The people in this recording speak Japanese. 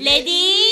レディー